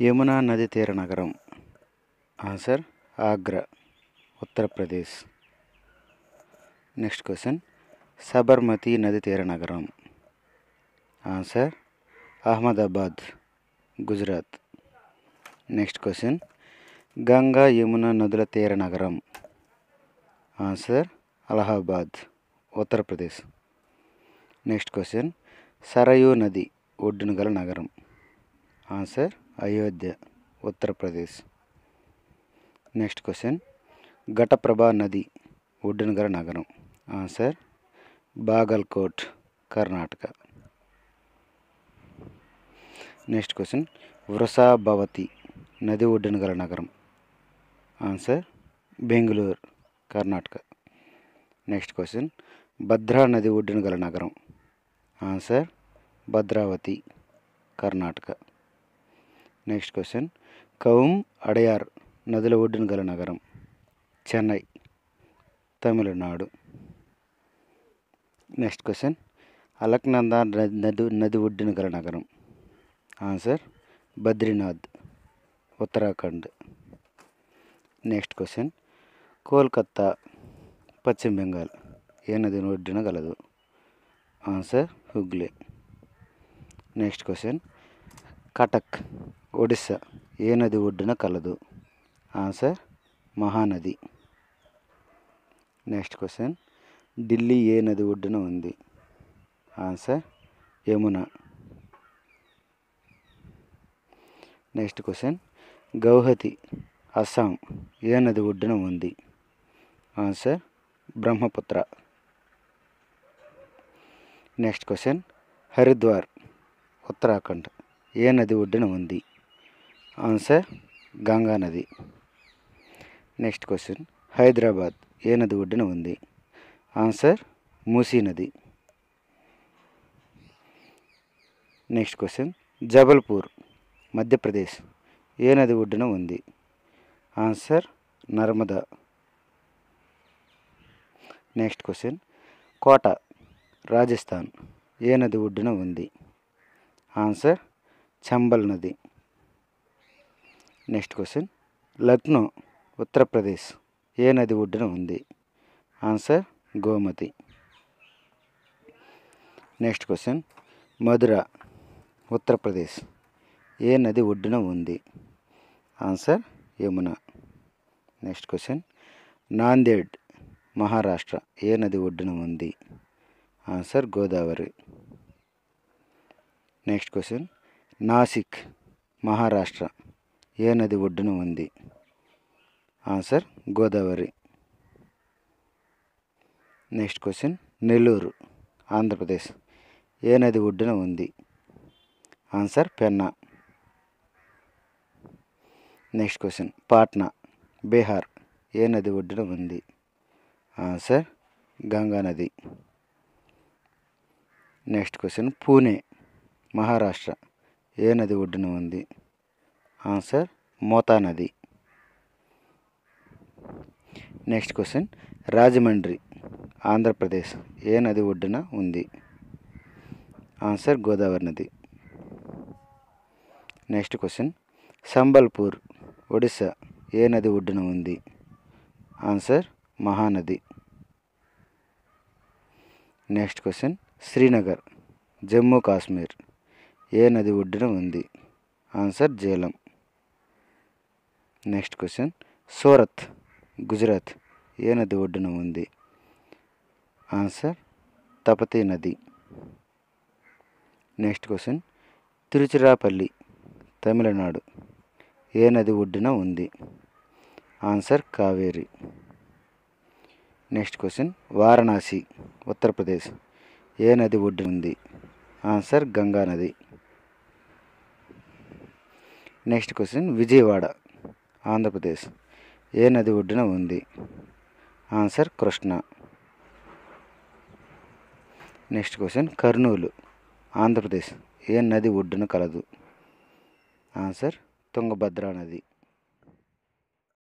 యమునా నది తీర నగరం. Answer Agra Uttar Pradesh next question Sabarmati నది తీర నగరం. Answer Ahmedabad Gujarat. Next question Ganga Yamuna నదుల తీర నగరం. Answer Allahabad Uttar Pradesh next question Sarayu నది ఒడ్డున గల నగరం. Answer Ayodhya Uttar Pradesh next question. Ghataprabha నది ఒడ్డున గల నగరం. Answer Bagalkot Karnataka. Next question. Vrishabhavathi నది ఒడ్డున గల నగరం. Answer Bengaluru Karnataka. Next question. Bhadra నది ఒడ్డున గల నగరం. Answer Bhadravati Karnataka. Next question Cooum Adyar నదుల ఒడ్డున గల నగరం చెన్నై తమిళనాడు నెక్స్ట్ క్వశ్చన్ అలక్నంద నది నది నది ఒడ్డున గల నగరం answer Badrinath Uttarakhand next question Kolkata Paschim Bengal ఏ నది ఒడ్డున గలదు? Answer Hooghly next question Cuttack Odisha. ఏ నది ఒడ్డున కలదు? Answer Mahanadi. Next question Delhi ఏ నది ఒడ్డున ఉంది? Answer Yamuna. Next question Guwahati Assam ఏ నది ఒడ్డున ఉంది? Answer Brahmaputra. Next question Haridwar Uttarakhand ఏ నది ఒడ్డున ఉంది? ఆన్సర్ గంగా నది నెక్స్ట్ క్వశ్చన్ హైదరాబాద్ ఏ నది ఒడ్డున ఉంది? ఆన్సర్ మూసీ నది నెక్స్ట్ క్వశ్చన్ జబల్పూర్ మధ్యప్రదేశ్ ఏ నది ఒడ్డున ఉంది? Answer Narmada next question Kota Rajasthan ఏ నది ఒడ్డున ఉంది? ఆన్సర్ చంబల్ నది నెక్స్ట్ క్వశ్చన్ లక్నో ఉత్తరప్రదేశ్ ఏ నది ఒడ్డున ఉంది? Answer Gomti next question Mathura Uttar Pradesh ఏ నది ఒడ్డున ఉంది? Answer Yamuna next question Nanded Maharashtra ఏ నది ఒడ్డున ఉంది? Answer Godavari next question Nashik Maharashtra ఏ నది ఒడ్డున ఉంది? Answer Godavari. Next question Nellore Andhra Pradesh. ఏ నది ఒడ్డున ఉంది? Answer Penna. Next question Patna Bihar. ఏ నది ఒడ్డున ఉంది? ఆన్సర్ గంగా నది. Next question Pune Maharashtra. ఏ నది ఒడ్డున ఉంది? ఆన్సర్ మోతా నది. Next question. రాజమండ్రి ఆంధ్రప్రదేశ్ ఏ నది ఒడ్డున ఉంది? ఆన్సర్ గోదావరి నది. Next question. సంబల్పూర్ ఒడిస్సా ఏ నది ఒడ్డున ఉంది? Answer Mahanadi. Next question. Srinagar Jammu Kashmir ఏ నది ఒడ్డున ఉంది? Answer Jhelum. Next question Surat Gujarat ఏ నది ఒడ్డున ఉంది? ఆన్సర్ తపతీ నది. నెక్స్ట్ క్వశ్చన్ తిరుచిరాపల్లి తమిళనాడు ఏ నది ఒడ్డున ఉంది? Answer Kaveri next question Varanasi Uttar Pradesh ఏ నది ఒడ్డున ఉంది? ఆన్సర్ గంగా నది. Next question Vijayawada Andhra Pradesh. ఏ నది ఒడ్డున ఉంది? Answer Krishna. Next question Kurnool Andhra Pradesh. ఏ నది ఒడ్డున కలదు? ఆన్సర్ తుంగభద్రా నది.